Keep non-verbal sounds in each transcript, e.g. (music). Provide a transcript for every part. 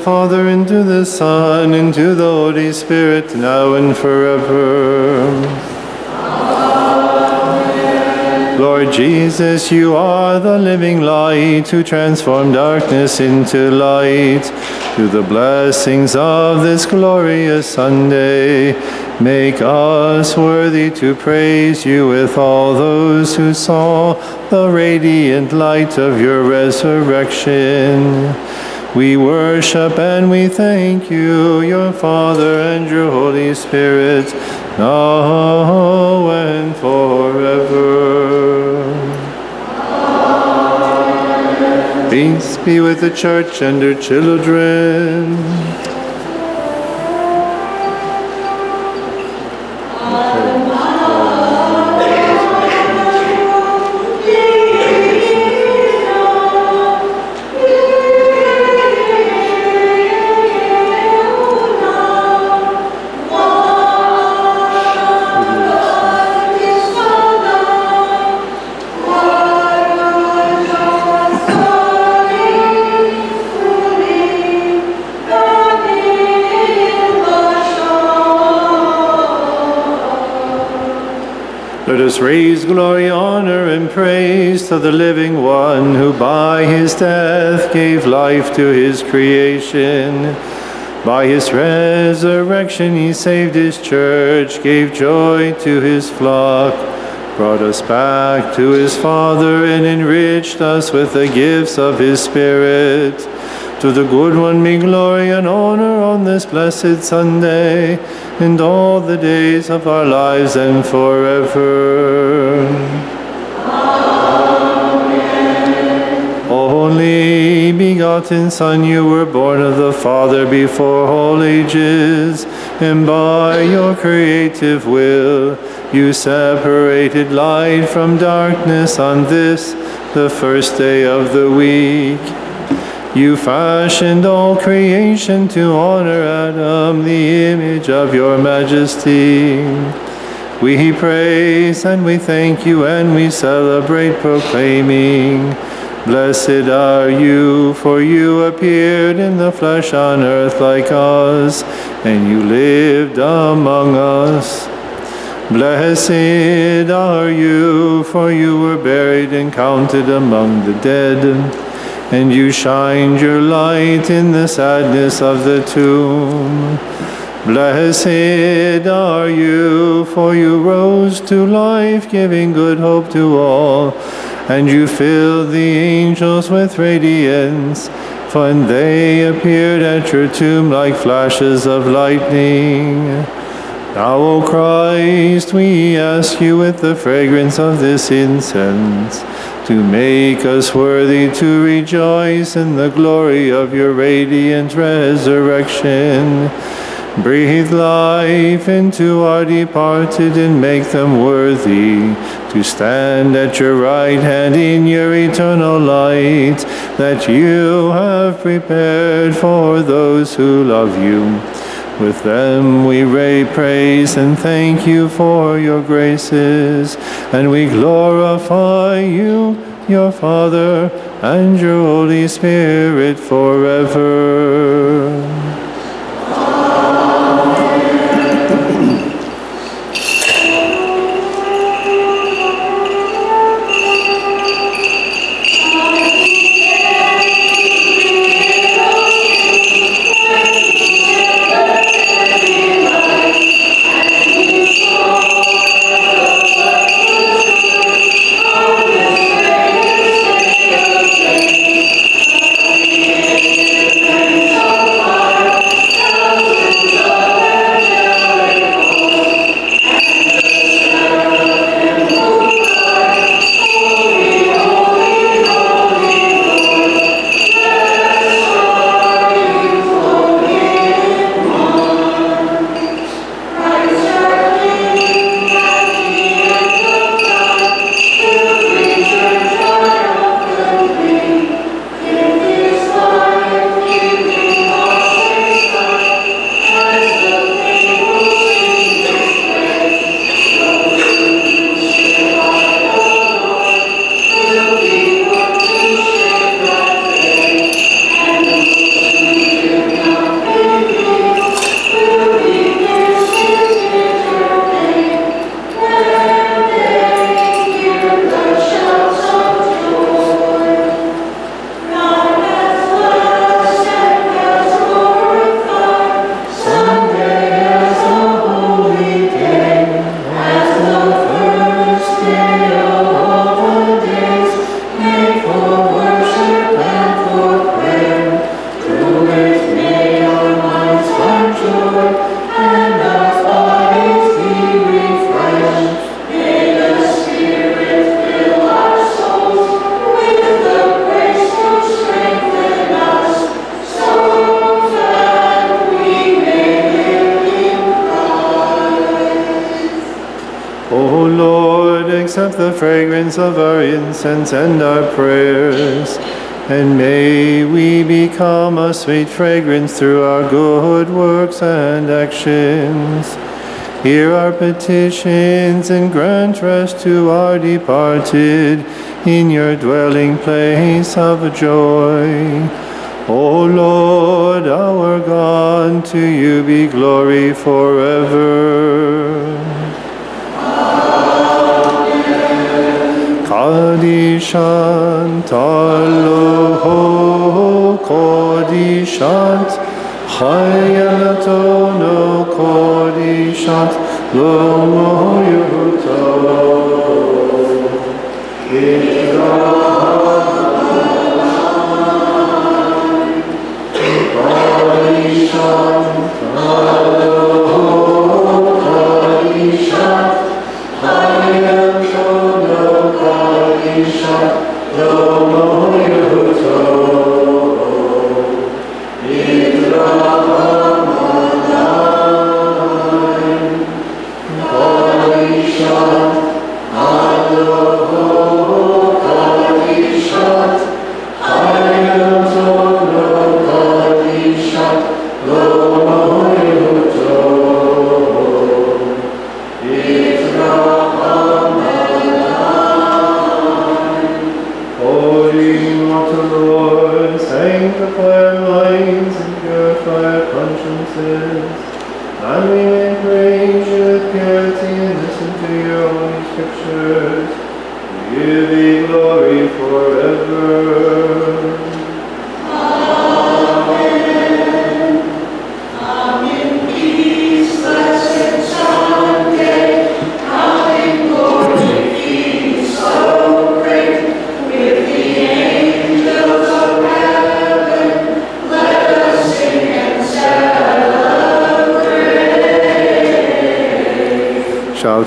Father, and to the Son, and to the Holy Spirit, now and forever. Lord Jesus, you are the living light who transform darkness into light. Through the blessings of this glorious Sunday, make us worthy to praise you with all those who saw the radiant light of your resurrection. We worship and we thank you, your Father and your Holy Spirit, now and forever. Peace be with the church and her children. Us raise glory, honor, and praise to the living one who by his death gave life to his creation. By his resurrection he saved his church, gave joy to his flock, brought us back to his Father, and enriched us with the gifts of his Spirit. To the good one be glory and honor on this blessed Sunday and all the days of our lives and forever. Amen. Only begotten Son, you were born of the Father before all ages, and by your creative will you separated light from darkness on this, the first day of the week. You fashioned all creation to honor Adam, the image of your majesty. We praise and we thank you and we celebrate proclaiming, Blessed are you, for you appeared in the flesh on earth like us, and you lived among us. Blessed are you, for you were buried and counted among the dead and you shined your light in the sadness of the tomb. Blessed are you, for you rose to life, giving good hope to all, and you filled the angels with radiance, when they appeared at your tomb like flashes of lightning. Now, O Christ, we ask you with the fragrance of this incense to make us worthy to rejoice in the glory of your radiant resurrection. Breathe life into our departed and make them worthy to stand at your right hand in your eternal light that you have prepared for those who love you. With them we ray praise and thank you for your graces, and we glorify you, your Father, and your Holy Spirit forever. Incense and our prayers. And may we become a sweet fragrance through our good works and actions. Hear our petitions and grant rest to our departed in your dwelling place of joy. O Lord, our God, to you be glory forever. Kadishan talo kodishat hayalatono kodishat lomo yuto. minds and purify our consciences, and we may praise you with purity and listen to your holy scriptures. To you be glory forever.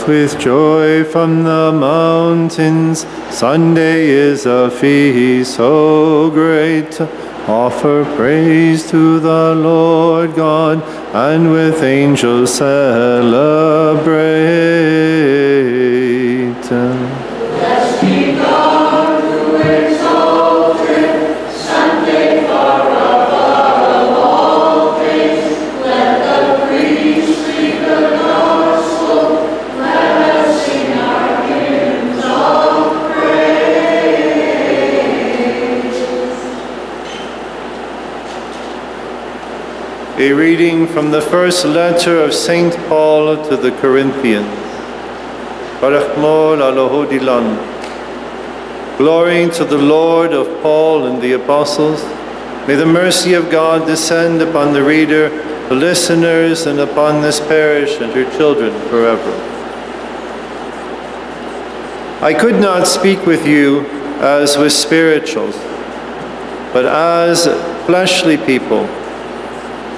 With joy from the mountains. Sunday is a feast so great. Offer praise to the Lord God and with angels celebrate. Reading from the first letter of St. Paul to the Corinthians. Glory to the Lord of Paul and the apostles. May the mercy of God descend upon the reader, the listeners, and upon this parish and her children forever. I could not speak with you as with spirituals, but as fleshly people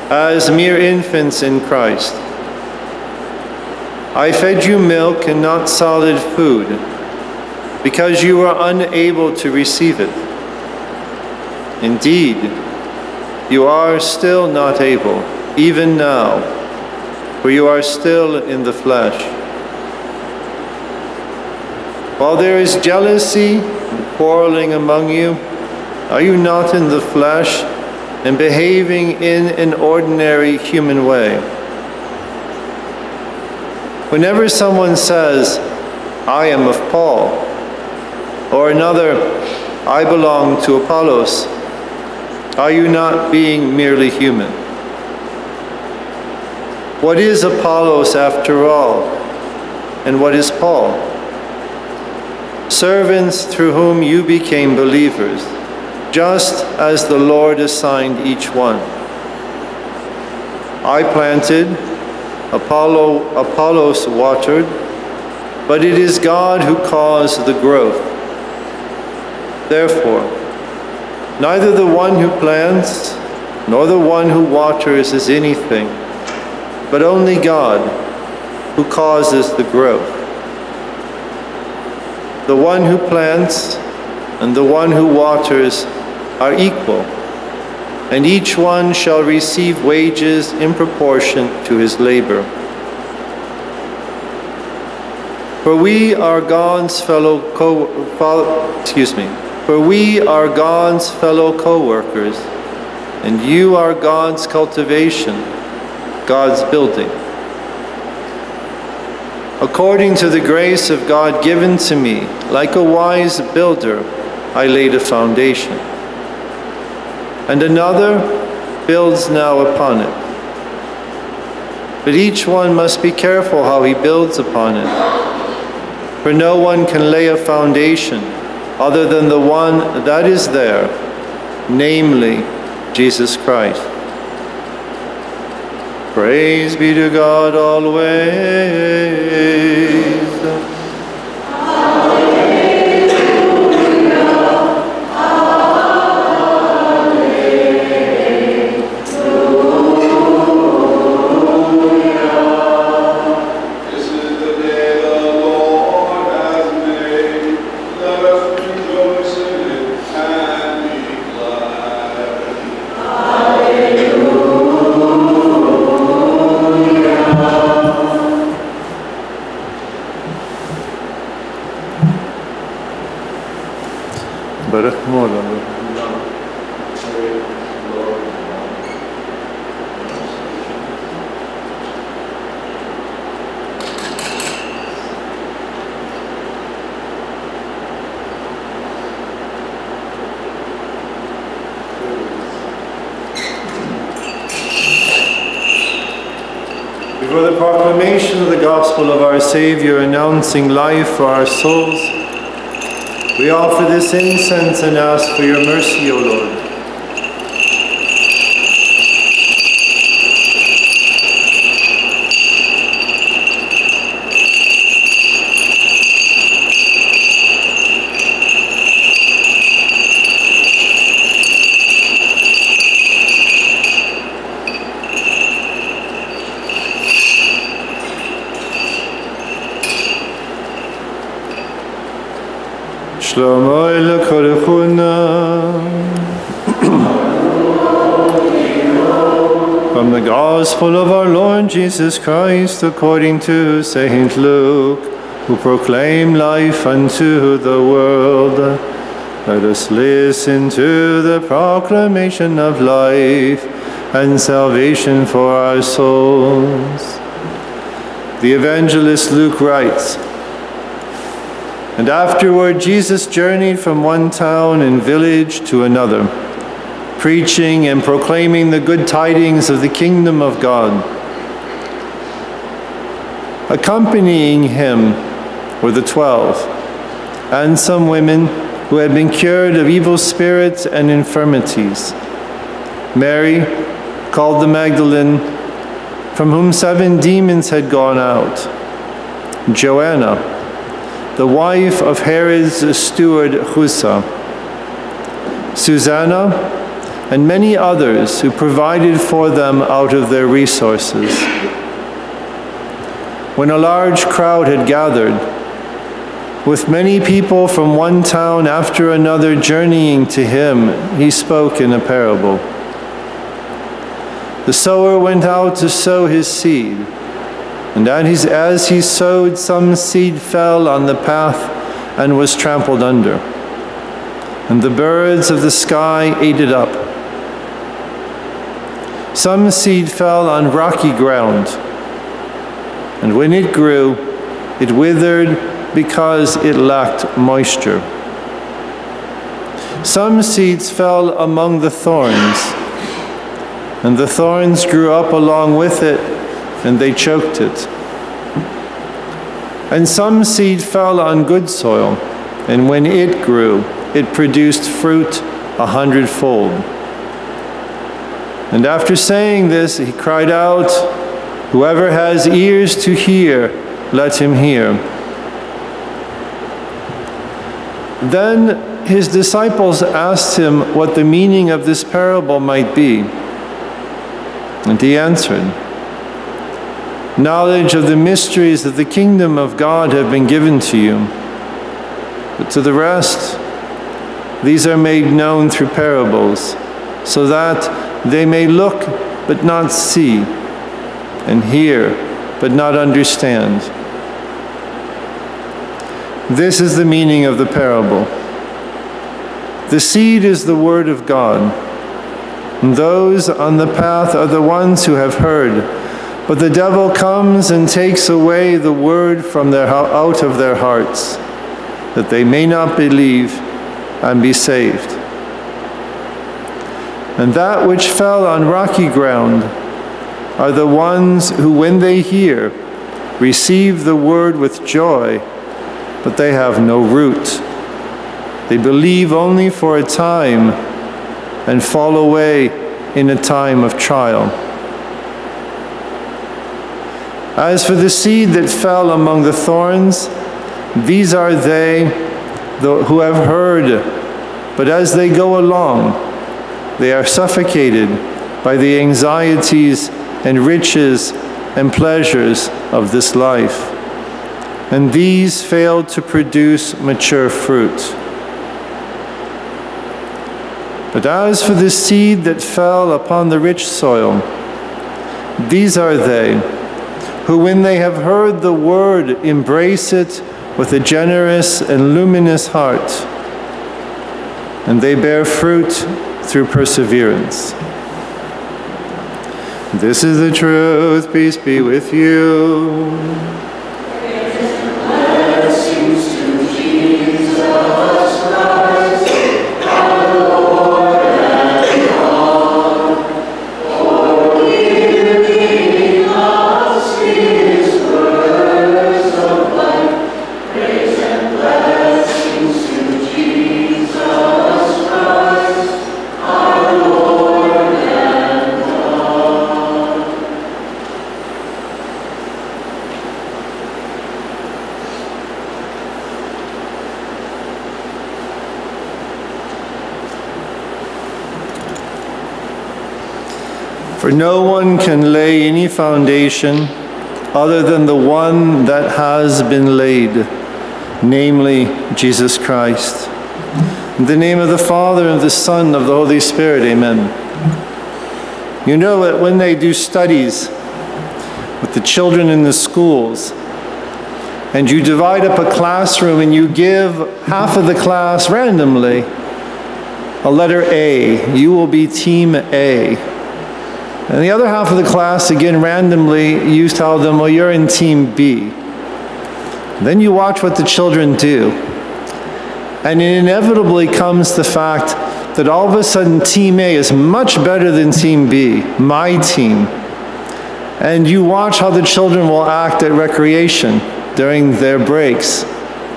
as mere infants in Christ. I fed you milk and not solid food because you were unable to receive it. Indeed, you are still not able, even now, for you are still in the flesh. While there is jealousy and quarreling among you, are you not in the flesh and behaving in an ordinary human way. Whenever someone says, I am of Paul, or another, I belong to Apollos, are you not being merely human? What is Apollos after all? And what is Paul? Servants through whom you became believers just as the Lord assigned each one. I planted, Apollo, Apollos watered, but it is God who caused the growth. Therefore, neither the one who plants nor the one who waters is anything, but only God who causes the growth. The one who plants and the one who waters are equal, and each one shall receive wages in proportion to his labor. For we are God's fellow co excuse me. For we are God's fellow co-workers, and you are God's cultivation, God's building. According to the grace of God given to me, like a wise builder, I laid a foundation. And another builds now upon it. But each one must be careful how he builds upon it. For no one can lay a foundation other than the one that is there, namely Jesus Christ. Praise be to God always. Savior, announcing life for our souls, we offer this incense and ask for your mercy, O Lord. Jesus Christ according to St. Luke, who proclaimed life unto the world. Let us listen to the proclamation of life and salvation for our souls. The evangelist Luke writes, And afterward Jesus journeyed from one town and village to another preaching and proclaiming the good tidings of the kingdom of God. Accompanying him were the twelve, and some women who had been cured of evil spirits and infirmities. Mary, called the Magdalene, from whom seven demons had gone out. Joanna, the wife of Herod's steward Chuza. Susanna, and many others who provided for them out of their resources. When a large crowd had gathered, with many people from one town after another journeying to him, he spoke in a parable. The sower went out to sow his seed, and as he sowed, some seed fell on the path and was trampled under, and the birds of the sky ate it up. Some seed fell on rocky ground, and when it grew, it withered because it lacked moisture. Some seeds fell among the thorns, and the thorns grew up along with it, and they choked it. And some seed fell on good soil, and when it grew, it produced fruit a hundredfold. And after saying this, he cried out, Whoever has ears to hear, let him hear. Then his disciples asked him what the meaning of this parable might be. And he answered, Knowledge of the mysteries of the kingdom of God have been given to you. But to the rest, these are made known through parables, so that they may look but not see, and hear but not understand. This is the meaning of the parable. The seed is the word of God. And those on the path are the ones who have heard. But the devil comes and takes away the word from their, out of their hearts, that they may not believe and be saved. And that which fell on rocky ground are the ones who, when they hear, receive the word with joy, but they have no root. They believe only for a time and fall away in a time of trial. As for the seed that fell among the thorns, these are they who have heard, but as they go along, they are suffocated by the anxieties and riches and pleasures of this life. And these failed to produce mature fruit. But as for the seed that fell upon the rich soil, these are they who, when they have heard the word, embrace it with a generous and luminous heart, and they bear fruit through perseverance. This is the truth. Peace be with you. Can lay any foundation other than the one that has been laid, namely Jesus Christ. In the name of the Father, and of the Son, and of the Holy Spirit, amen. You know that when they do studies with the children in the schools, and you divide up a classroom and you give half of the class randomly a letter A, you will be team A. And the other half of the class, again randomly, you tell them, well, you're in team B. Then you watch what the children do. And it inevitably comes the fact that all of a sudden team A is much better than team B, my team. And you watch how the children will act at recreation during their breaks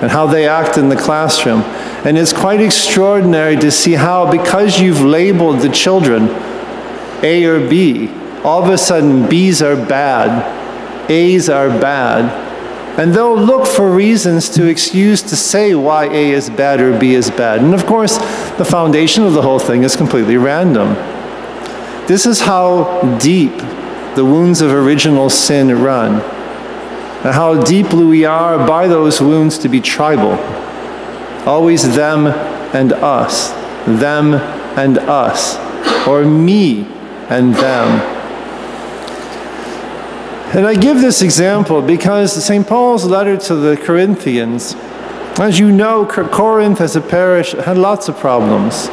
and how they act in the classroom. And it's quite extraordinary to see how, because you've labeled the children, a or B. All of a sudden, B's are bad, A's are bad. And they'll look for reasons to excuse to say why A is bad or B is bad. And of course, the foundation of the whole thing is completely random. This is how deep the wounds of original sin run, and how deeply we are by those wounds to be tribal. Always them and us, them and us, or me and them. And I give this example because St. Paul's letter to the Corinthians, as you know, Corinth as a parish had lots of problems.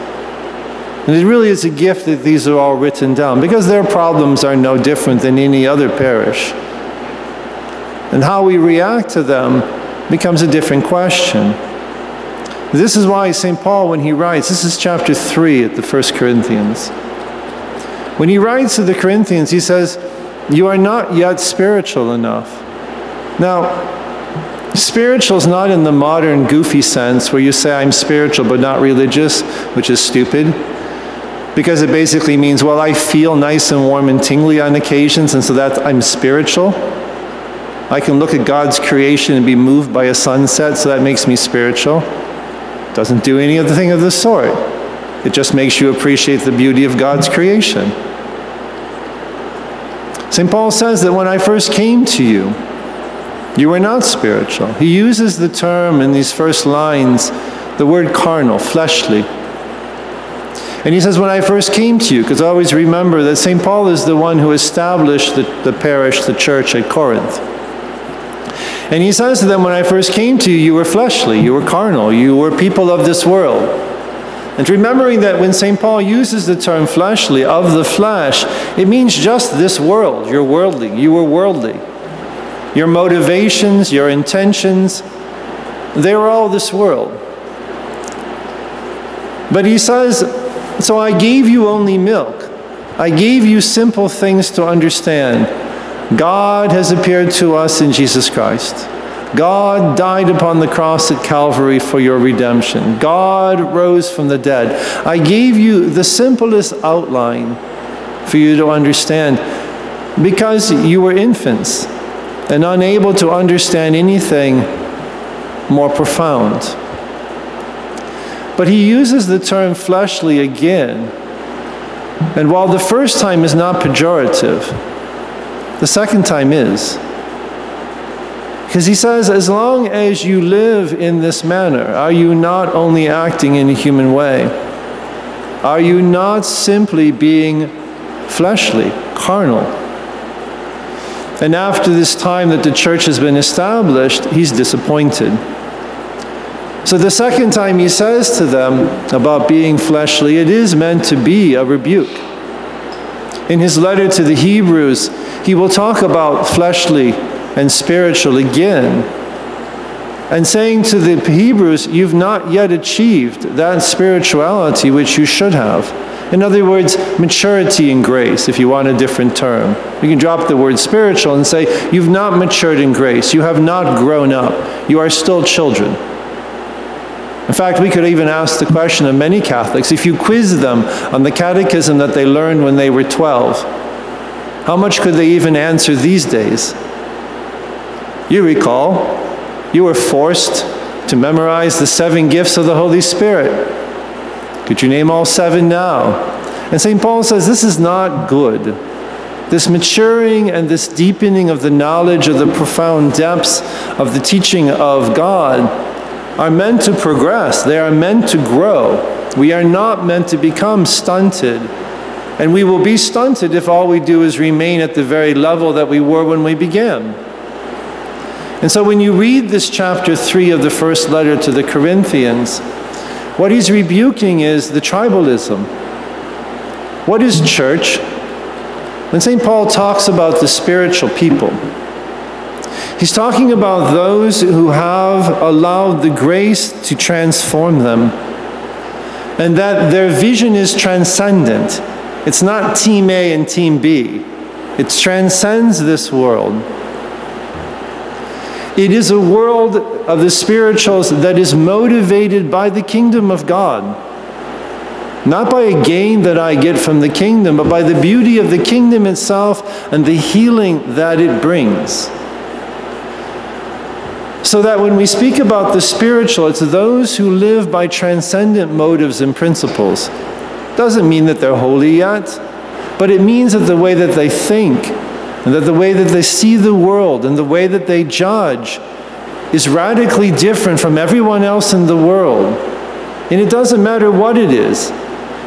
And it really is a gift that these are all written down because their problems are no different than any other parish. And how we react to them becomes a different question. This is why St. Paul, when he writes, this is chapter 3 at the First Corinthians. When he writes to the Corinthians, he says, You are not yet spiritual enough. Now, spiritual is not in the modern goofy sense where you say, I'm spiritual but not religious, which is stupid. Because it basically means, well, I feel nice and warm and tingly on occasions, and so that I'm spiritual. I can look at God's creation and be moved by a sunset, so that makes me spiritual. Doesn't do any of the thing of the sort. It just makes you appreciate the beauty of God's creation. St. Paul says that when I first came to you, you were not spiritual. He uses the term in these first lines, the word carnal, fleshly. And he says, when I first came to you, because always remember that St. Paul is the one who established the, the parish, the church at Corinth. And he says to them, When I first came to you, you were fleshly, you were carnal, you were people of this world. And remembering that when St. Paul uses the term fleshly, of the flesh, it means just this world. You're worldly. You were worldly. Your motivations, your intentions, they were all this world. But he says, So I gave you only milk. I gave you simple things to understand. God has appeared to us in Jesus Christ. God died upon the cross at Calvary for your redemption. God rose from the dead. I gave you the simplest outline for you to understand because you were infants and unable to understand anything more profound. But he uses the term fleshly again. And while the first time is not pejorative, the second time is. Because he says, as long as you live in this manner, are you not only acting in a human way? Are you not simply being fleshly, carnal? And after this time that the church has been established, he's disappointed. So the second time he says to them about being fleshly, it is meant to be a rebuke. In his letter to the Hebrews, he will talk about fleshly and spiritual again. And saying to the Hebrews, you've not yet achieved that spirituality which you should have. In other words, maturity in grace, if you want a different term. You can drop the word spiritual and say, You've not matured in grace. You have not grown up. You are still children. In fact, we could even ask the question of many Catholics if you quiz them on the catechism that they learned when they were 12, how much could they even answer these days? You recall, you were forced to memorize the seven gifts of the Holy Spirit. Could you name all seven now? And St. Paul says this is not good. This maturing and this deepening of the knowledge of the profound depths of the teaching of God are meant to progress, they are meant to grow. We are not meant to become stunted. And we will be stunted if all we do is remain at the very level that we were when we began. And so when you read this chapter 3 of the first letter to the Corinthians, what he's rebuking is the tribalism. What is church? When St. Paul talks about the spiritual people, he's talking about those who have allowed the grace to transform them and that their vision is transcendent. It's not team A and team B, it transcends this world. It is a world of the spirituals that is motivated by the kingdom of God. Not by a gain that I get from the kingdom, but by the beauty of the kingdom itself and the healing that it brings. So that when we speak about the spiritual, it's those who live by transcendent motives and principles. Doesn't mean that they're holy yet, but it means that the way that they think and that the way that they see the world and the way that they judge is radically different from everyone else in the world. And it doesn't matter what it is.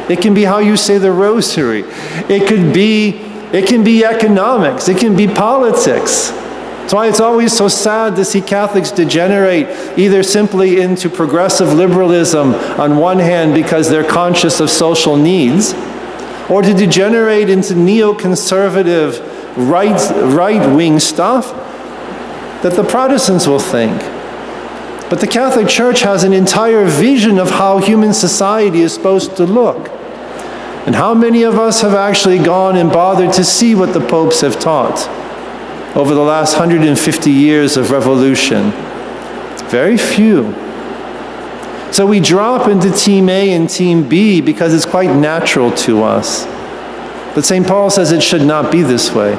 It can be how you say the rosary. It could be it can be economics. It can be politics. That's why it's always so sad to see Catholics degenerate either simply into progressive liberalism on one hand because they're conscious of social needs, or to degenerate into neoconservative right, right wing stuff that the Protestants will think. But the Catholic Church has an entire vision of how human society is supposed to look. And how many of us have actually gone and bothered to see what the popes have taught over the last 150 years of revolution? Very few. So we drop into Team A and Team B because it's quite natural to us. But St. Paul says it should not be this way.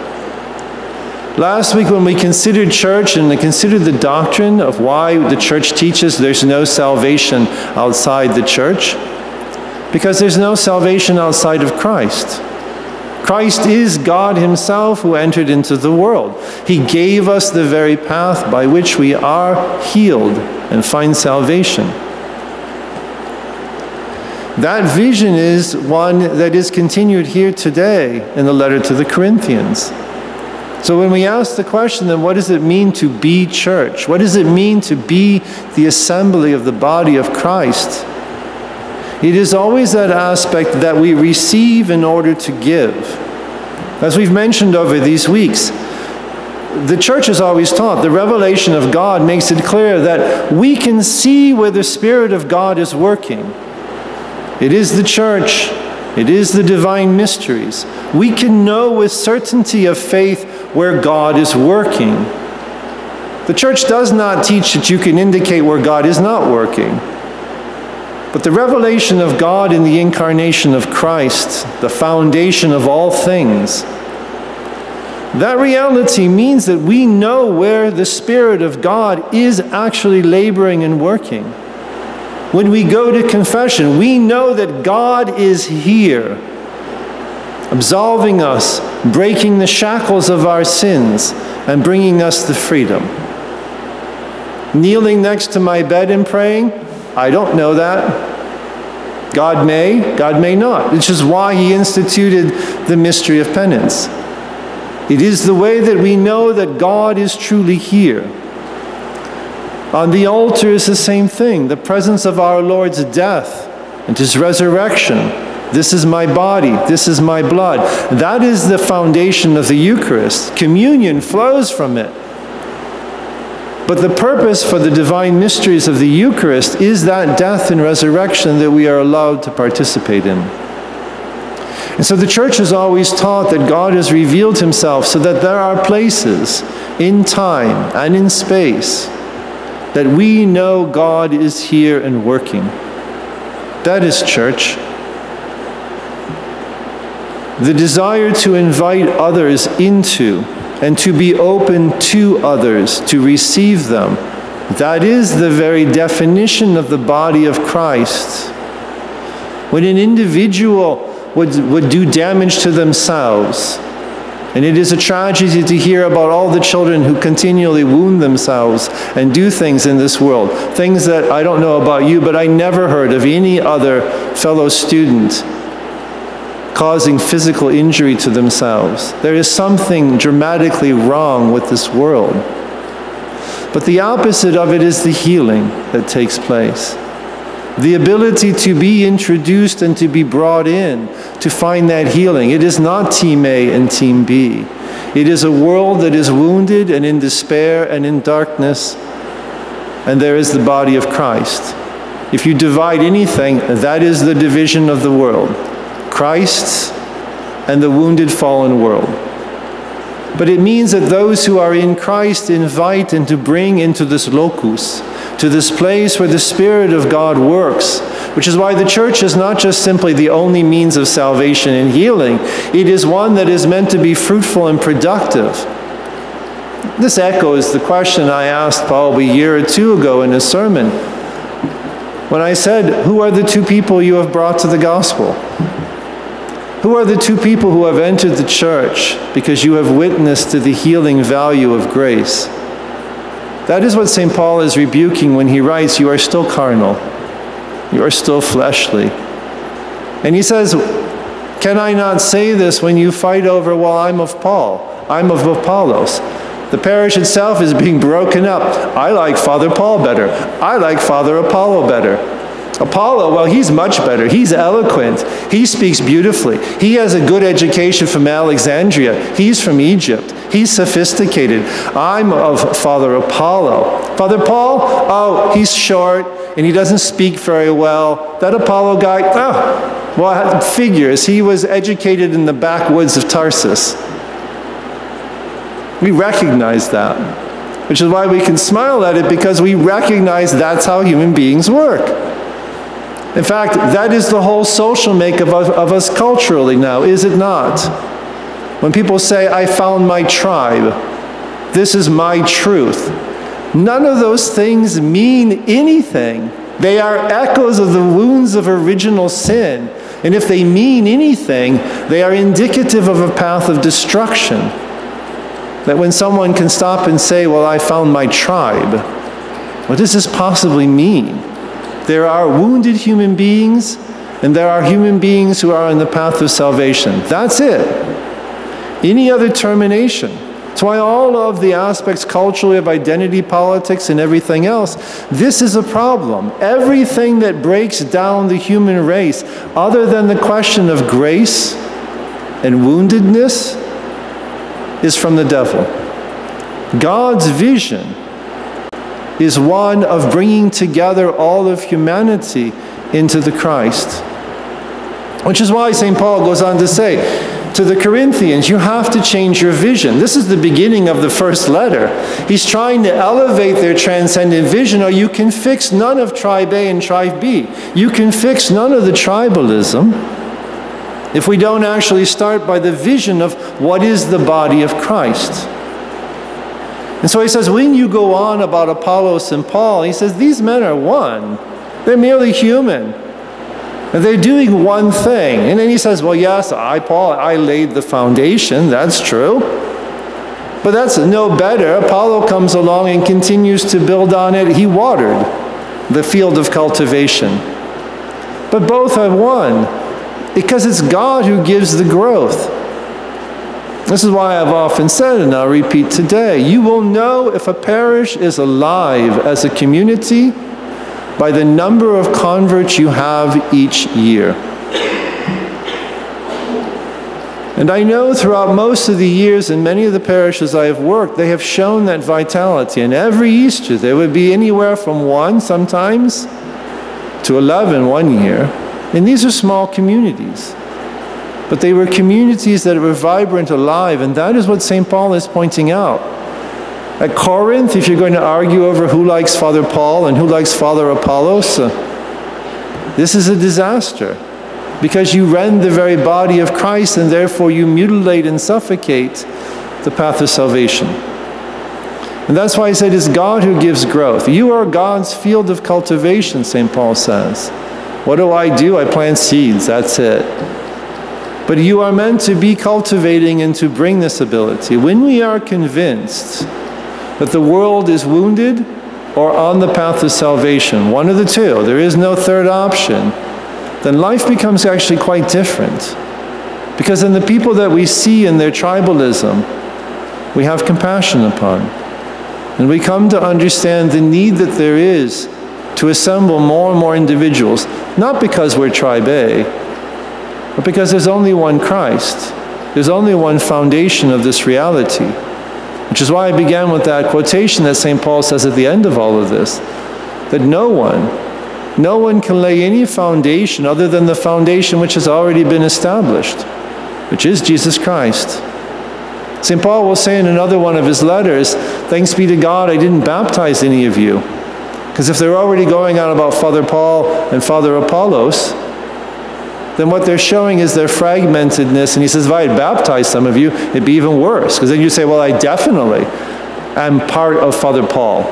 Last week, when we considered church and considered the doctrine of why the church teaches there's no salvation outside the church, because there's no salvation outside of Christ. Christ is God Himself who entered into the world. He gave us the very path by which we are healed and find salvation. That vision is one that is continued here today in the letter to the Corinthians. So when we ask the question, then what does it mean to be church? What does it mean to be the assembly of the body of Christ? It is always that aspect that we receive in order to give. As we've mentioned over these weeks, the church has always taught the revelation of God makes it clear that we can see where the Spirit of God is working. It is the church, it is the divine mysteries. We can know with certainty of faith where God is working. The church does not teach that you can indicate where God is not working. But the revelation of God in the incarnation of Christ, the foundation of all things, that reality means that we know where the Spirit of God is actually laboring and working. When we go to confession, we know that God is here, absolving us, breaking the shackles of our sins, and bringing us the freedom. Kneeling next to my bed and praying, I don't know that. God may, God may not, which is why he instituted the mystery of penance. It is the way that we know that God is truly here. On the altar is the same thing the presence of our Lord's death and his resurrection. This is my body, this is my blood. That is the foundation of the Eucharist. Communion flows from it. But the purpose for the divine mysteries of the Eucharist is that death and resurrection that we are allowed to participate in. And so the church has always taught that God has revealed himself so that there are places in time and in space that we know God is here and working. That is church. The desire to invite others into and to be open to others, to receive them. That is the very definition of the body of Christ. When an individual would, would do damage to themselves, and it is a tragedy to hear about all the children who continually wound themselves and do things in this world. Things that I don't know about you, but I never heard of any other fellow student causing physical injury to themselves. There is something dramatically wrong with this world. But the opposite of it is the healing that takes place. The ability to be introduced and to be brought in to find that healing. It is not Team A and Team B. It is a world that is wounded and in despair and in darkness, and there is the body of Christ. If you divide anything, that is the division of the world. Christ and the wounded fallen world. But it means that those who are in Christ invite and to bring into this locus, to this place where the Spirit of God works, which is why the church is not just simply the only means of salvation and healing, it is one that is meant to be fruitful and productive. This echoes the question I asked probably a year or two ago in a sermon when I said, Who are the two people you have brought to the gospel? Who are the two people who have entered the church because you have witnessed to the healing value of grace? That is what St. Paul is rebuking when he writes, You are still carnal, you are still fleshly. And he says, Can I not say this when you fight over, Well, I'm of Paul, I'm of Apollos? The parish itself is being broken up. I like Father Paul better. I like Father Apollo better. Apollo, well, he's much better. He's eloquent. He speaks beautifully. He has a good education from Alexandria. He's from Egypt. He's sophisticated. I'm of Father Apollo. Father Paul, oh, he's short and he doesn't speak very well. That Apollo guy, ah, oh, well, figures. He was educated in the backwoods of Tarsus. We recognize that, which is why we can smile at it because we recognize that's how human beings work. In fact, that is the whole social makeup of, of us culturally now, is it not? When people say, I found my tribe, this is my truth, none of those things mean anything. They are echoes of the wounds of original sin. And if they mean anything, they are indicative of a path of destruction. That when someone can stop and say, Well, I found my tribe, what does this possibly mean? There are wounded human beings, and there are human beings who are on the path of salvation. That's it. Any other termination That's why all of the aspects culturally of identity politics and everything else, this is a problem. Everything that breaks down the human race, other than the question of grace and woundedness, is from the devil. God's vision is one of bringing together all of humanity into the Christ. Which is why St. Paul goes on to say to the Corinthians, you have to change your vision. This is the beginning of the first letter. He's trying to elevate their transcendent vision, or you can fix none of tribe A and tribe B. You can fix none of the tribalism if we don't actually start by the vision of what is the body of Christ. And so he says, when you go on about Apollos and Paul, he says, these men are one. They're merely human. And they're doing one thing. And then he says, well, yes, I, Paul, I laid the foundation. That's true. But that's no better. Apollo comes along and continues to build on it. He watered the field of cultivation. But both are one because it's God who gives the growth. This is why I've often said, and I'll repeat today you will know if a parish is alive as a community by the number of converts you have each year. And I know throughout most of the years in many of the parishes I have worked, they have shown that vitality. And every Easter, there would be anywhere from one sometimes to 11 one year. And these are small communities. But they were communities that were vibrant, alive, and that is what St. Paul is pointing out. At Corinth, if you're going to argue over who likes Father Paul and who likes Father Apollos, uh, this is a disaster because you rend the very body of Christ and therefore you mutilate and suffocate the path of salvation. And that's why he said it's God who gives growth. You are God's field of cultivation, St. Paul says. What do I do? I plant seeds, that's it. But you are meant to be cultivating and to bring this ability. When we are convinced that the world is wounded or on the path of salvation, one of the two, there is no third option, then life becomes actually quite different. Because in the people that we see in their tribalism, we have compassion upon. And we come to understand the need that there is to assemble more and more individuals, not because we're tribe A, but because there's only one Christ. There's only one foundation of this reality. Which is why I began with that quotation that St. Paul says at the end of all of this that no one, no one can lay any foundation other than the foundation which has already been established, which is Jesus Christ. St. Paul will say in another one of his letters, Thanks be to God, I didn't baptize any of you. Because if they're already going on about Father Paul and Father Apollos, then what they're showing is their fragmentedness. And he says, if I had baptized some of you, it'd be even worse. Because then you say, well, I definitely am part of Father Paul.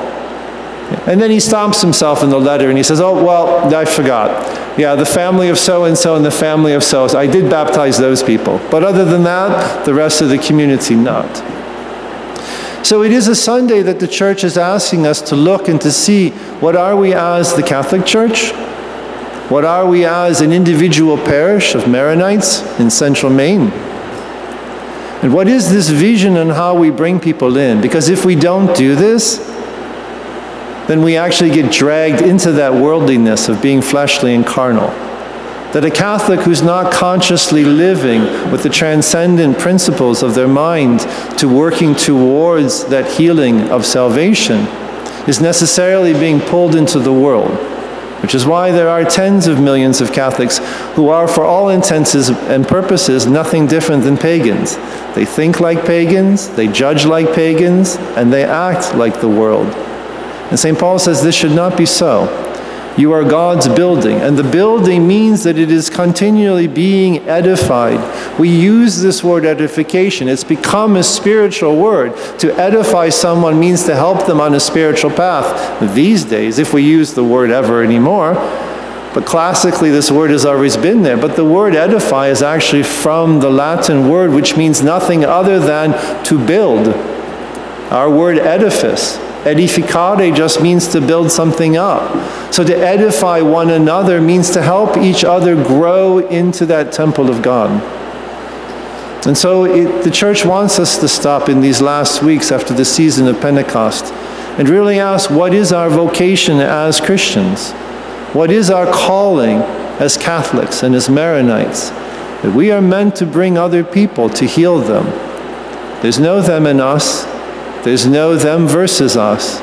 And then he stomps himself in the letter and he says, oh, well, I forgot. Yeah, the family of so and so and the family of so. I did baptize those people. But other than that, the rest of the community not. So it is a Sunday that the church is asking us to look and to see what are we as the Catholic Church? What are we as an individual parish of Maronites in central Maine? And what is this vision and how we bring people in? Because if we don't do this, then we actually get dragged into that worldliness of being fleshly and carnal. That a Catholic who's not consciously living with the transcendent principles of their mind to working towards that healing of salvation is necessarily being pulled into the world which is why there are tens of millions of Catholics who are, for all intents and purposes, nothing different than pagans. They think like pagans, they judge like pagans, and they act like the world. And St. Paul says this should not be so. You are God's building, and the building means that it is continually being edified. We use this word edification. It's become a spiritual word. To edify someone means to help them on a spiritual path. These days, if we use the word ever anymore, but classically, this word has always been there. But the word edify is actually from the Latin word, which means nothing other than to build. Our word edifice Edificare just means to build something up. So to edify one another means to help each other grow into that temple of God. And so it, the church wants us to stop in these last weeks after the season of Pentecost and really ask what is our vocation as Christians? What is our calling as Catholics and as Maronites? That we are meant to bring other people to heal them. There's no them in us, there's no them versus us.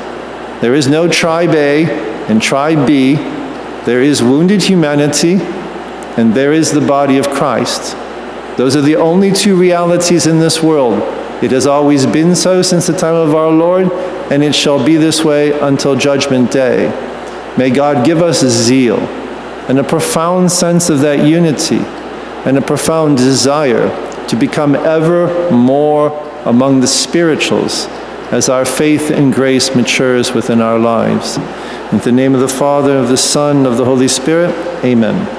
There is no tribe A and tribe B. There is wounded humanity and there is the body of Christ. Those are the only two realities in this world. It has always been so since the time of our Lord, and it shall be this way until Judgment Day. May God give us zeal and a profound sense of that unity and a profound desire to become ever more among the spirituals as our faith and grace matures within our lives. In the name of the Father, of the Son, of the Holy Spirit, amen.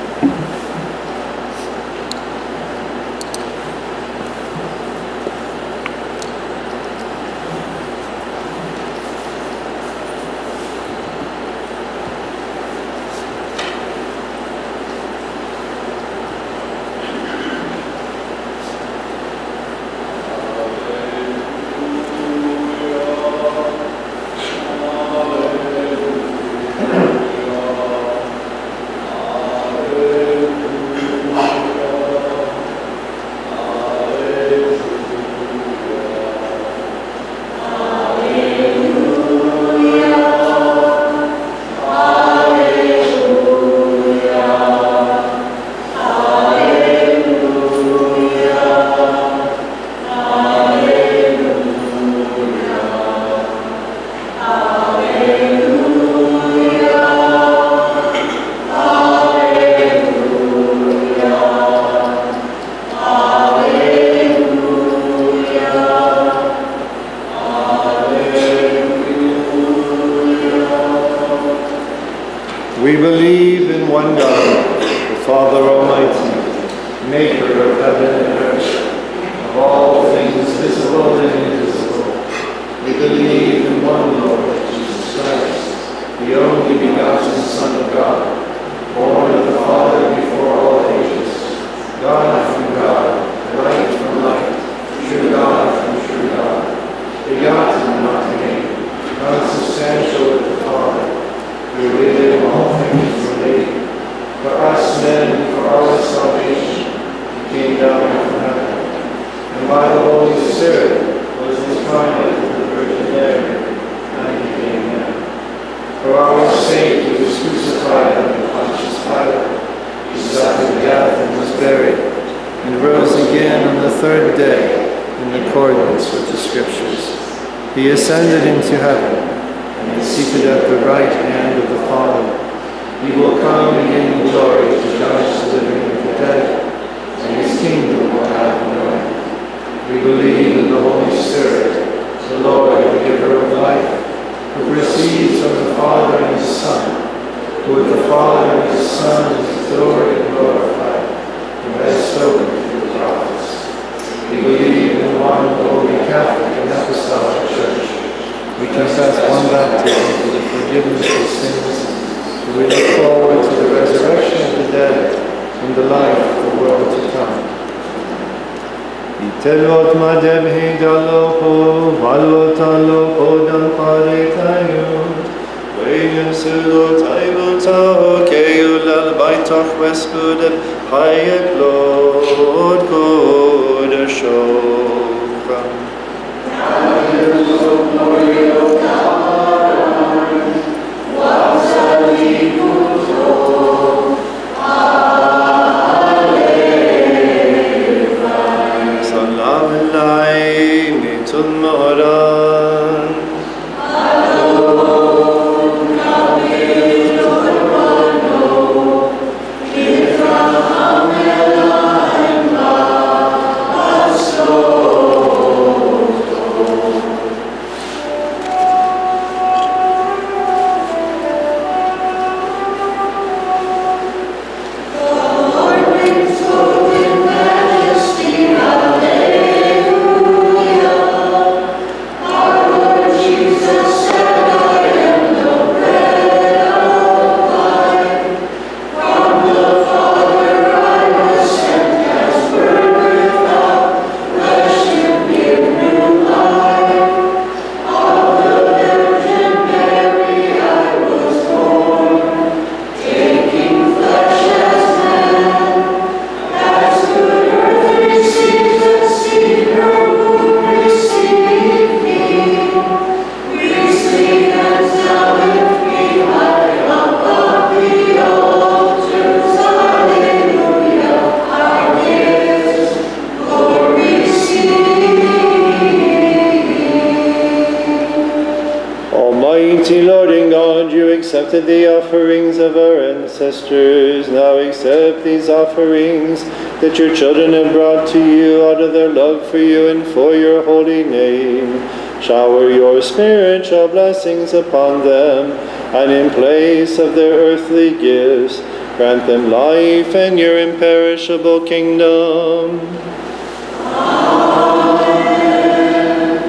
Imperishable kingdom.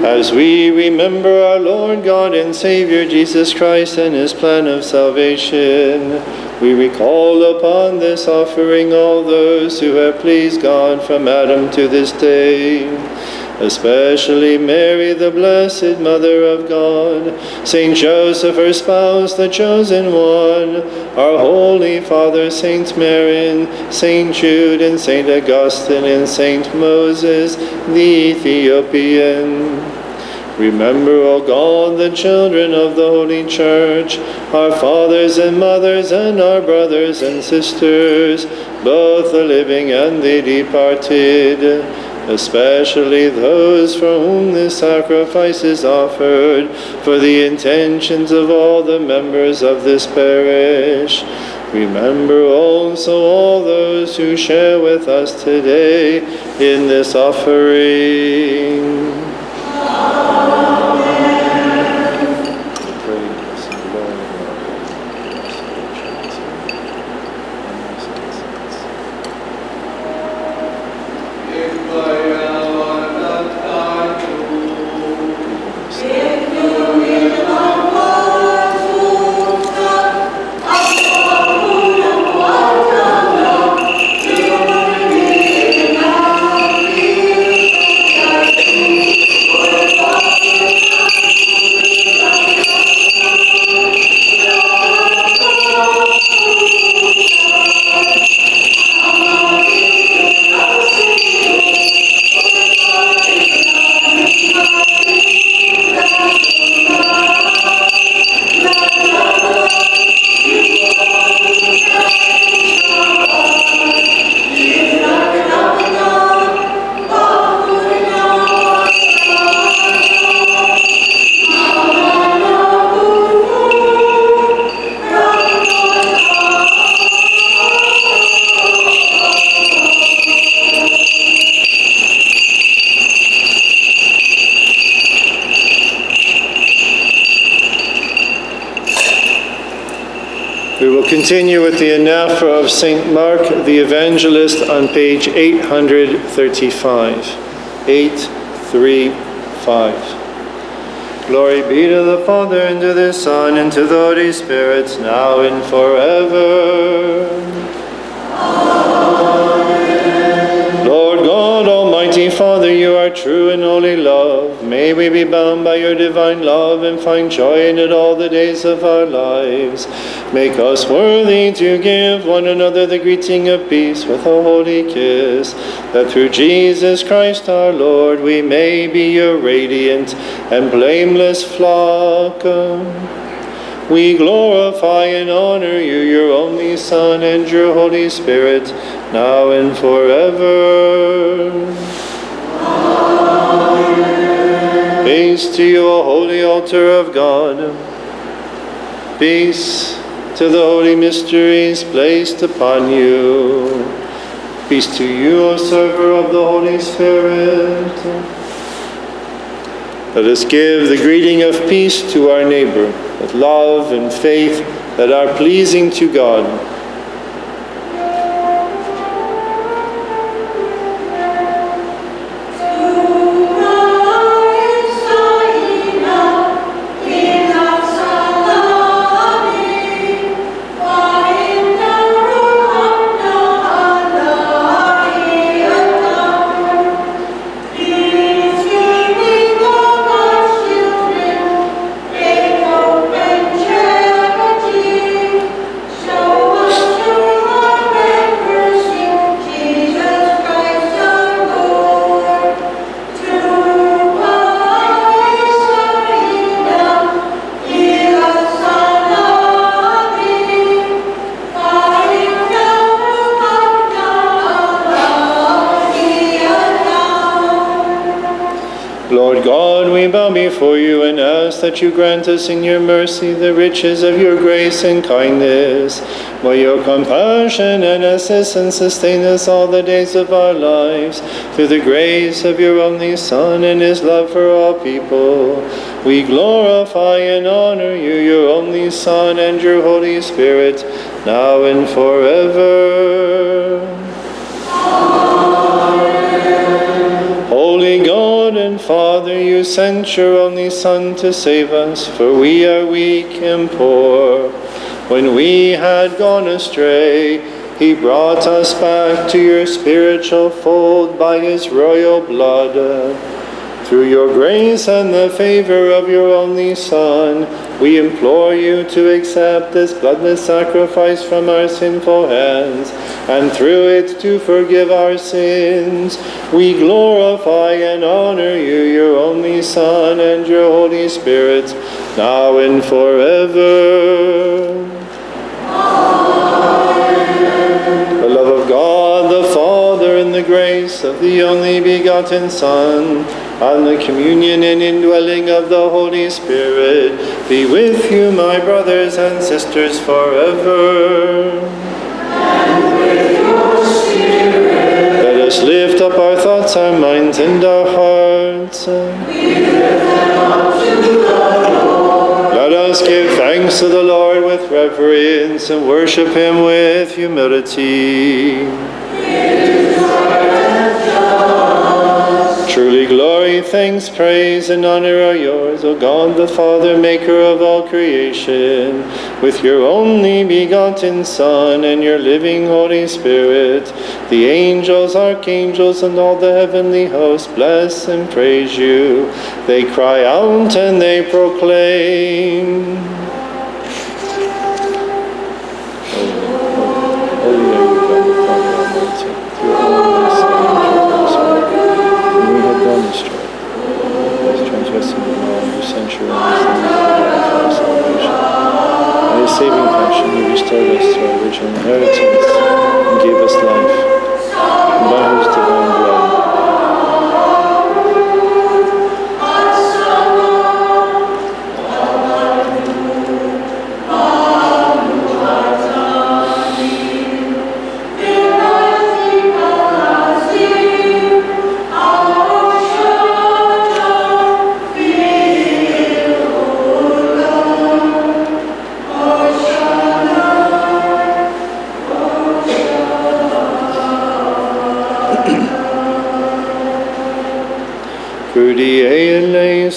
As we remember our Lord God and Savior Jesus Christ and his plan of salvation, we recall upon this offering all those who have pleased God from Adam to this day, especially Mary, the Blessed Mother of God, Saint Joseph, her spouse, the chosen one, our Holy Father, Saint Maron, Saint Jude, and Saint Augustine, and Saint Moses, the Ethiopian. Remember, O God, the children of the Holy Church, our fathers and mothers, and our brothers and sisters, both the living and the departed, especially those for whom this sacrifice is offered, for the intentions of all the members of this parish. Remember also all those who share with us today in this offering. Of St. Mark the Evangelist on page 835. 835. Glory be to the Father, and to the Son, and to the Holy Spirit, now and forever. Amen. Lord God, Almighty Father, you are true and holy love. May we be bound by your divine love and find joy in it all the days of our lives. Make us worthy to give one another the greeting of peace with a holy kiss, that through Jesus Christ our Lord we may be your radiant and blameless flock. We glorify and honor you, your only Son, and your Holy Spirit, now and forever. Peace to you, O holy altar of God. Peace to the holy mysteries placed upon you. Peace to you, O server of the Holy Spirit. Let us give the greeting of peace to our neighbor with love and faith that are pleasing to God. That you grant us in your mercy the riches of your grace and kindness. By your compassion and assistance, sustain us all the days of our lives. Through the grace of your only Son and his love for all people, we glorify and honor you, your only Son, and your Holy Spirit, now and forever. You sent your only Son to save us, for we are weak and poor. When we had gone astray, he brought us back to your spiritual fold by his royal blood. Through your grace and the favor of your only Son, we implore you to accept this bloodless sacrifice from our sinful hands, and through it to forgive our sins. We glorify and honor you, your only Son, and your Holy Spirit, now and forever. The love of God the Father and the grace of the only begotten Son and the communion and indwelling of the Holy Spirit be with you, my brothers and sisters, forever. Us lift up our thoughts, our minds, and our hearts. Let us give thanks to the Lord with reverence and worship Him with humility. Glory, thanks, praise, and honor are yours, O God, the Father, maker of all creation, with your only begotten Son and your living Holy Spirit. The angels, archangels, and all the heavenly host bless and praise you. They cry out and they proclaim. Your. By his saving passion, he restored us to our original inheritance and gave us life. By whose divine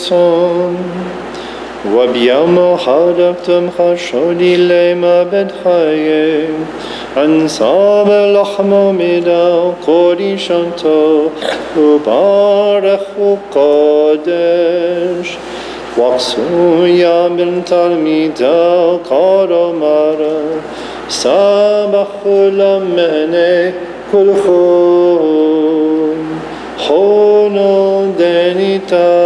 eleison, وبيوم حرقتم خشودي لما بدخايه أنصاب لحم مدا قولي شنتو. مبارك قادش. وقسو يا بن تلميدا قارو مارا. سابخ لمنه كل خون خونو دنيتا.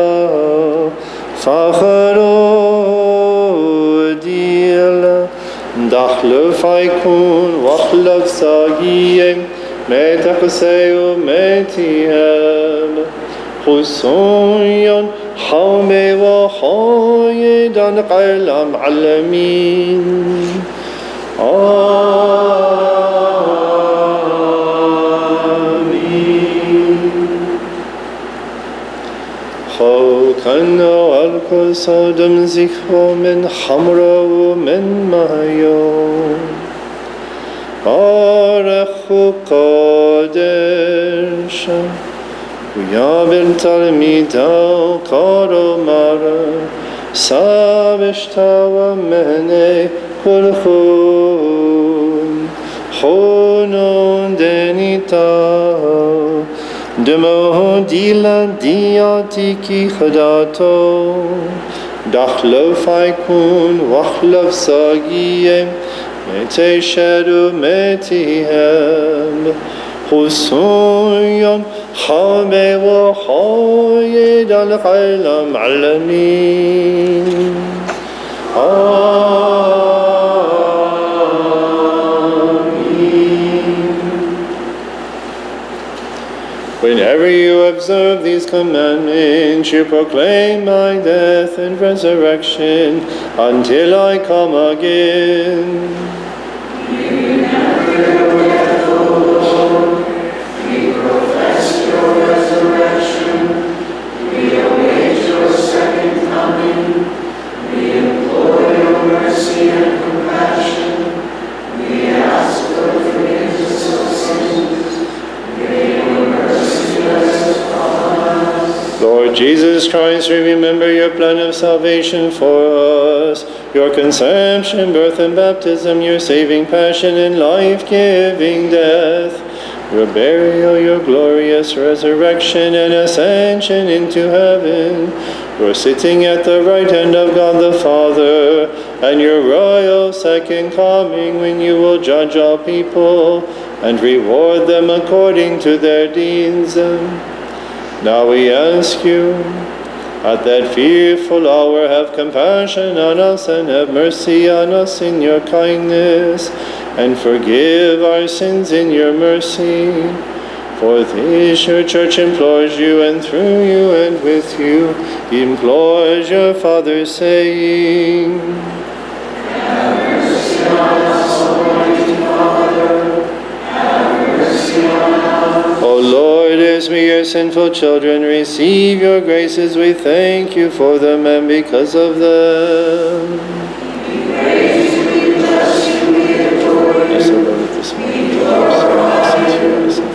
فخرو ديل دخل فيكون واخلف ساقيم متقسيو متيهل خصويا حومي وخايدا قلم علمين آمين خوكنا والكل صادم زكو من حمرا ومن مايو بارخ قادش ويا بنت الميدا قارو مارا سابشتا ومهنه كل خون خونون دنيتا دمو دیل دیاتی کی خدا تو. دخل و وخل ساگیم. متی شد متی هم. حسونیم خامه و خای دل قلم علنی آه. Whenever you observe these commandments, you proclaim my death and resurrection until I come again. Jesus Christ, we remember your plan of salvation for us, your conception, birth, and baptism, your saving passion and life-giving death, your burial, your glorious resurrection and ascension into heaven, your sitting at the right hand of God the Father, and your royal second coming when you will judge all people and reward them according to their deeds. Now we ask you, at that fearful hour, have compassion on us and have mercy on us in your kindness, and forgive our sins in your mercy. For this your church implores you, and through you and with you implores your Father, saying, As we, your sinful children, receive your graces, we thank you for them and because of them. This morning, you the your mercy.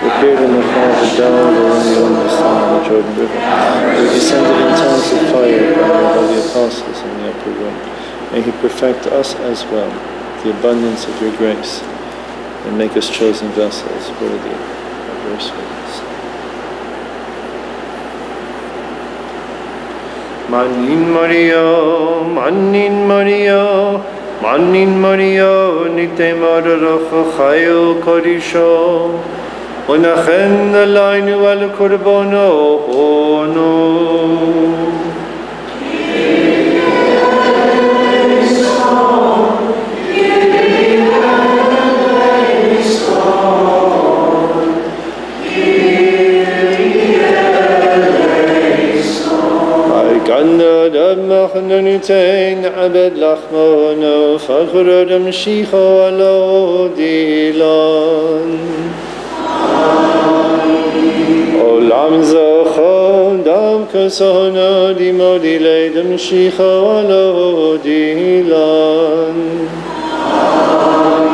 You appeared in the form of a dove or in the only Son of the Jordan River. You descended in tongues of fire your holy apostles in the upper room. May he perfect us as well the abundance of your grace and make us chosen vessels worthy of your service. Manin Maria, Manin Maria, Manin Maria, Nite Mararach Chayo Korisho, Unachen Alainu Al Kurbono Ono. Anadam Machnanitain Abed Lachmono Fachurodam Shicho Alodilon. Olam Zocho Dam Kosono Dimodile Dam Shicho Alodilon. Amen.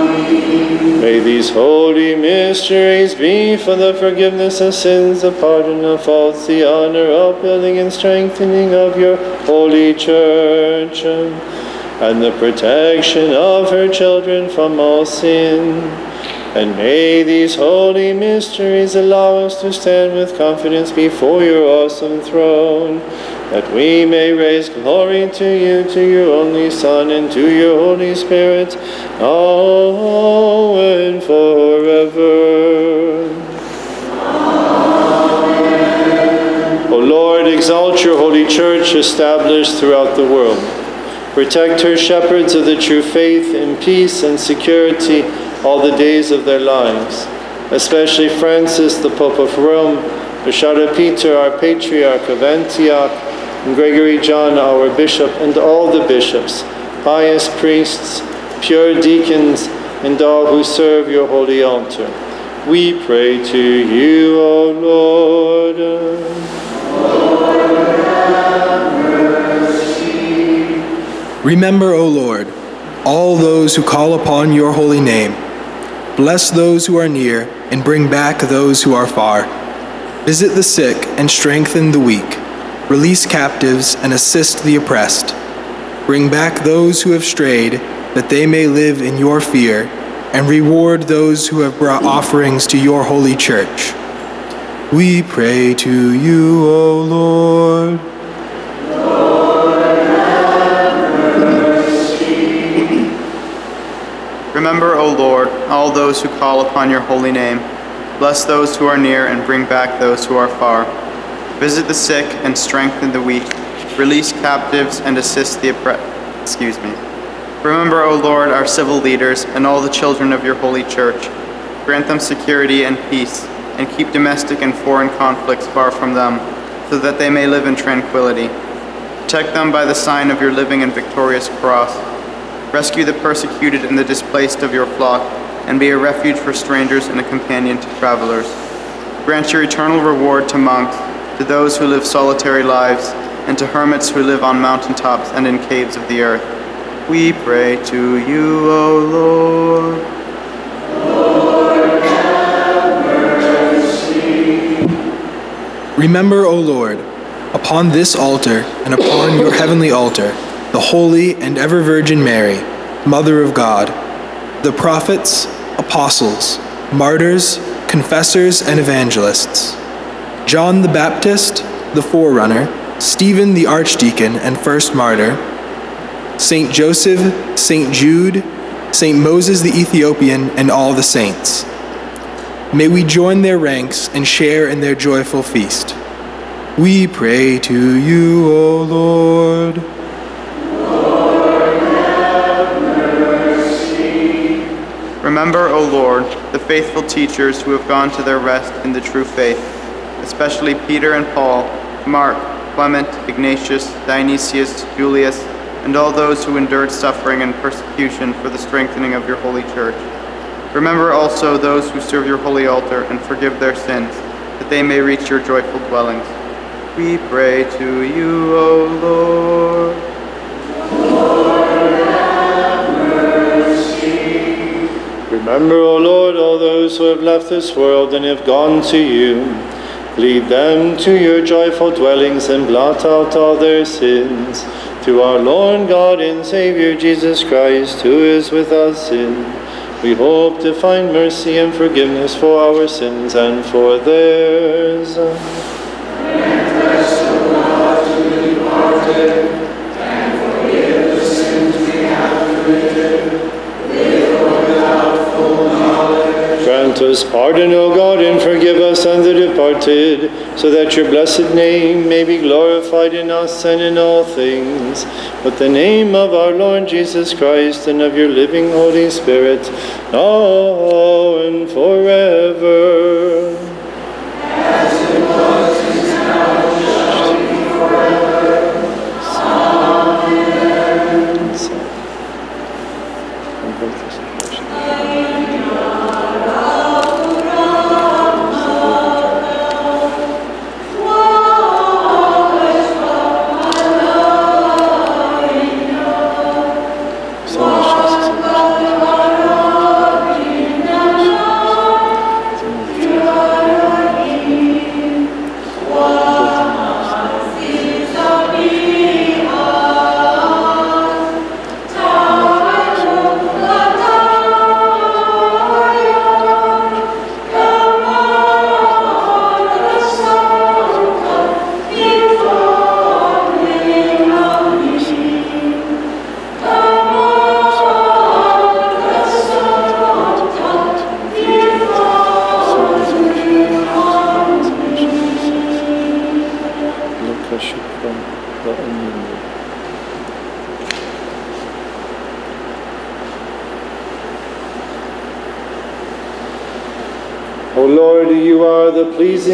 May these holy mysteries be for the forgiveness of sins, the pardon of faults, the honor, upbuilding, and strengthening of your holy church, and the protection of her children from all sin. And may these holy mysteries allow us to stand with confidence before your awesome throne, that we may raise glory to you, to your only Son, and to your Holy Spirit, now and forever. O Lord, exalt your holy church established throughout the world. Protect her shepherds of the true faith in peace and security all the days of their lives, especially Francis, the Pope of Rome, Bishara Peter, our Patriarch of Antioch, and Gregory John, our Bishop, and all the bishops, pious priests, pure deacons, and all who serve your holy altar. We pray to you, O Lord. Remember, O Lord, all those who call upon your holy name. Bless those who are near and bring back those who are far. Visit the sick and strengthen the weak. Release captives and assist the oppressed. Bring back those who have strayed, that they may live in your fear, and reward those who have brought offerings to your holy church. We pray to you, O Lord. Remember, O Lord, all those who call upon your holy name. Bless those who are near and bring back those who are far. Visit the sick and strengthen the weak. Release captives and assist the oppressed. Excuse me. Remember, O Lord, our civil leaders and all the children of your holy church. Grant them security and peace, and keep domestic and foreign conflicts far from them, so that they may live in tranquility. Protect them by the sign of your living and victorious cross. Rescue the persecuted and the displaced of your flock, and be a refuge for strangers and a companion to travelers. Grant your eternal reward to monks, to those who live solitary lives, and to hermits who live on mountaintops and in caves of the earth. We pray to you, O Lord. Mercy. Remember, O Lord, upon this altar and upon your heavenly altar, the holy and ever Virgin Mary, Mother of God, the prophets, apostles, martyrs, confessors, and evangelists, John the Baptist, the forerunner, Stephen the archdeacon and first martyr, Saint Joseph, Saint Jude, Saint Moses the Ethiopian, and all the saints. May we join their ranks and share in their joyful feast. We pray to you, O Lord. Remember, O Lord, the faithful teachers who have gone to their rest in the true faith, especially Peter and Paul, Mark, Clement, Ignatius, Dionysius, Julius, and all those who endured suffering and persecution for the strengthening of your holy church. Remember also those who serve your holy altar and forgive their sins, that they may reach your joyful dwellings. We pray to you, O Lord. Remember, O Lord, all those who have left this world and have gone to you. Lead them to your joyful dwellings and blot out all their sins. Through our Lord God and Savior Jesus Christ, who is with us in, we hope to find mercy and forgiveness for our sins and for theirs. Grant us pardon, O God, and forgive us and the departed, so that your blessed name may be glorified in us and in all things. With the name of our Lord Jesus Christ and of your living Holy Spirit, now and forever.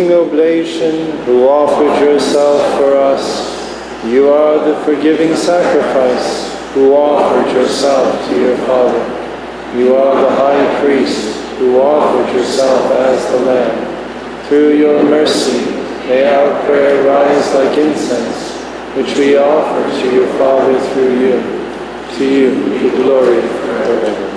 Oblation who offered yourself for us. You are the forgiving sacrifice who offered yourself to your Father. You are the high priest who offered yourself as the Lamb. Through your mercy, may our prayer rise like incense, which we offer to your Father through you. To you be glory forever.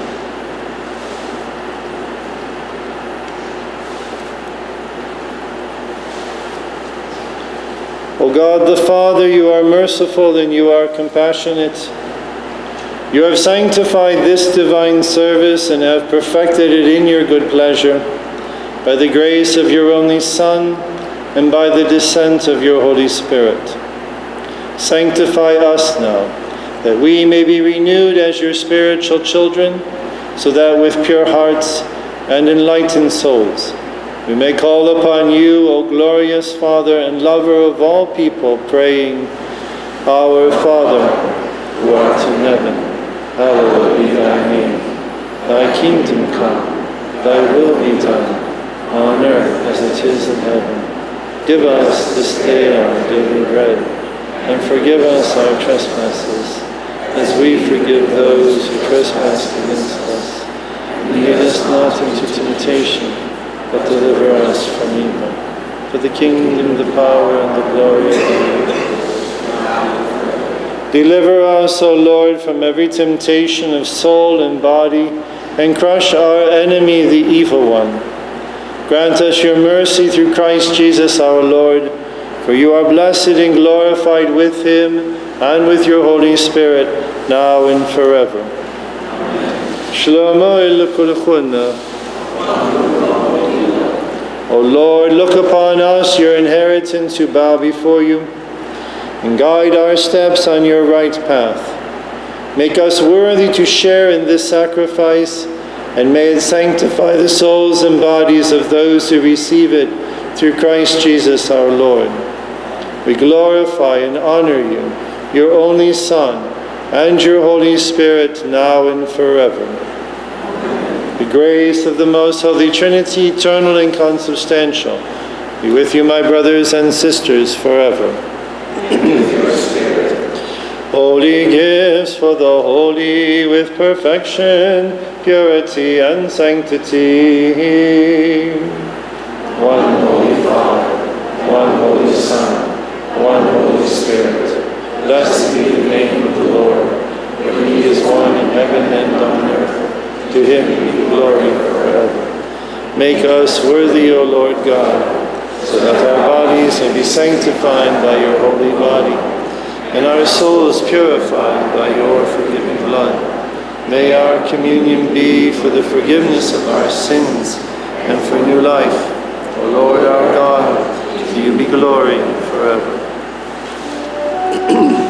O God the Father, you are merciful and you are compassionate. You have sanctified this divine service and have perfected it in your good pleasure by the grace of your only Son and by the descent of your Holy Spirit. Sanctify us now, that we may be renewed as your spiritual children, so that with pure hearts and enlightened souls, we may call upon you, O glorious Father and lover of all people, praying, Our Father, who art in heaven, hallowed be thy name. Thy kingdom come, thy will be done, on earth as it is in heaven. Give us this day our daily bread, and forgive us our trespasses, as we forgive those who trespass against us. Lead us not into temptation, but deliver us from evil. For the kingdom, the power, and the glory Deliver us, O Lord, from every temptation of soul and body, and crush our enemy, the evil one. Grant us your mercy through Christ Jesus our Lord, for you are blessed and glorified with him and with your Holy Spirit, now and forever. Shlomo O Lord, look upon us, your inheritance, who bow before you and guide our steps on your right path. Make us worthy to share in this sacrifice, and may it sanctify the souls and bodies of those who receive it through Christ Jesus our Lord. We glorify and honor you, your only Son, and your Holy Spirit, now and forever. The grace of the most holy Trinity, eternal and consubstantial, be with you, my brothers and sisters, forever. Holy gifts for the holy with perfection, purity, and sanctity. One Holy Father, one Holy Son, one Holy Spirit. Blessed be the name of the Lord, for he is one in heaven and on earth. To him glory forever. Make us worthy, O Lord God, so that our bodies may be sanctified by your holy body, and our souls purified by your forgiving blood. May our communion be for the forgiveness of our sins and for new life. O Lord our God, to you be glory forever. (clears throat)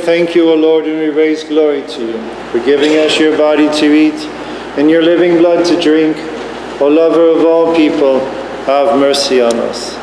Thank you, O Lord, and we raise glory to you for giving us your body to eat and your living blood to drink. O lover of all people, have mercy on us.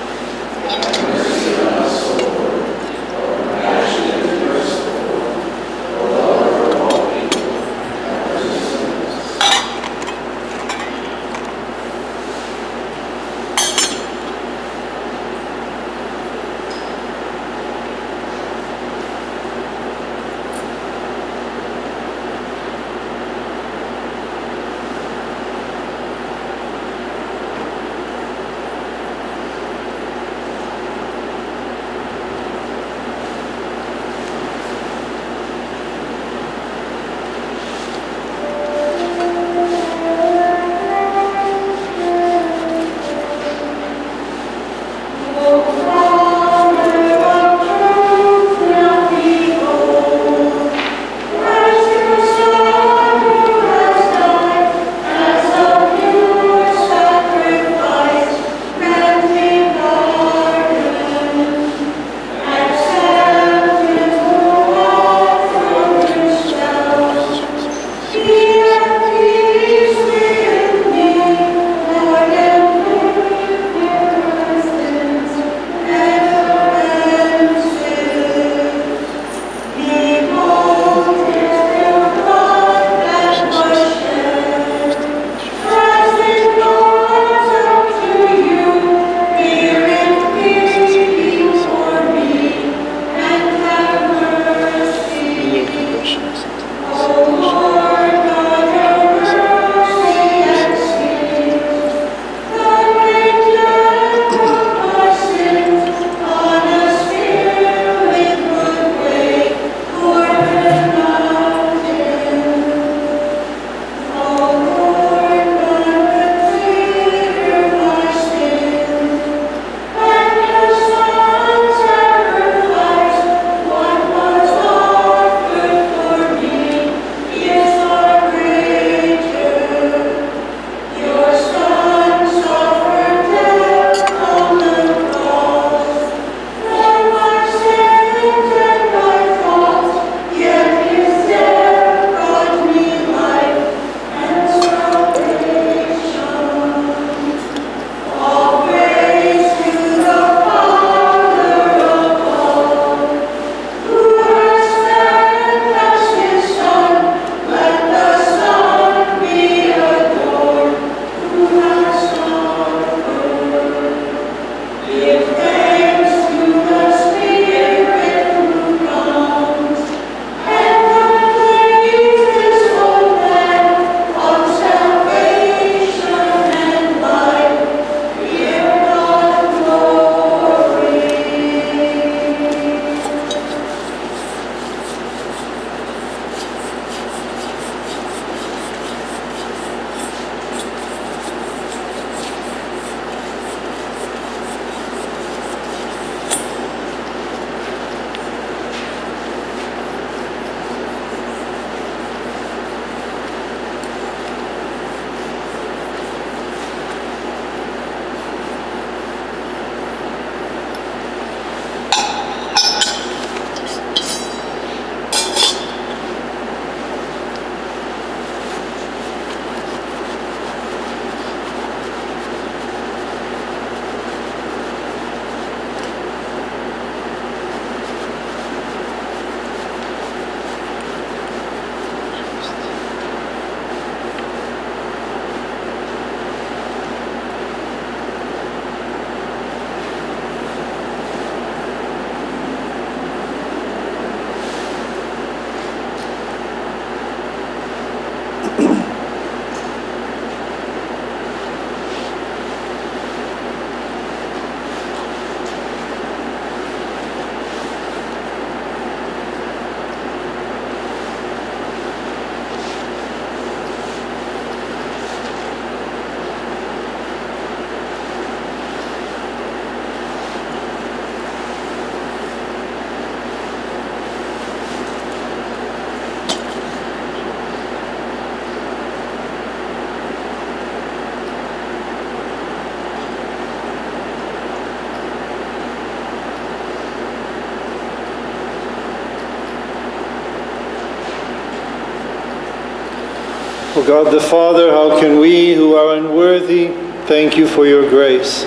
God the Father, how can we who are unworthy thank you for your grace?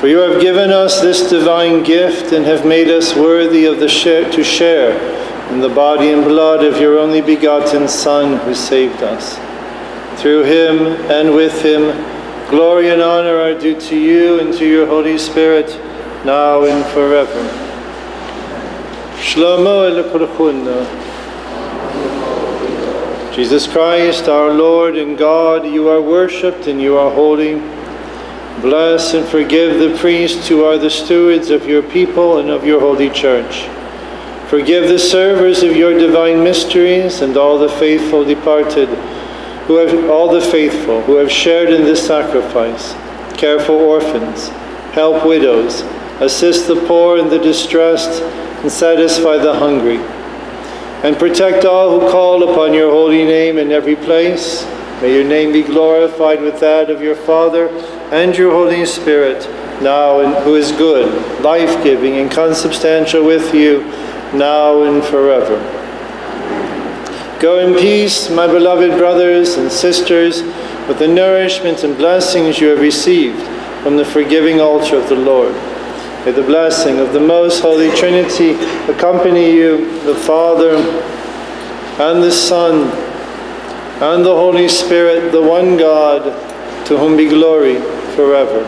For you have given us this divine gift and have made us worthy of the share, to share in the body and blood of your only begotten Son who saved us. Through him and with him, glory and honor are due to you and to your Holy Spirit, now and forever. Shlomo el Jesus Christ, our Lord and God, you are worshipped and you are holy. Bless and forgive the priests who are the stewards of your people and of your holy church. Forgive the servers of your divine mysteries and all the faithful departed, who have all the faithful who have shared in this sacrifice. Care for orphans, help widows, assist the poor and the distressed, and satisfy the hungry and protect all who call upon your holy name in every place. May your name be glorified with that of your Father and your Holy Spirit, now and who is good, life-giving, and consubstantial with you, now and forever. Go in peace, my beloved brothers and sisters, with the nourishment and blessings you have received from the forgiving altar of the Lord. May the blessing of the Most Holy Trinity accompany you, the Father and the Son and the Holy Spirit, the one God, to whom be glory forever.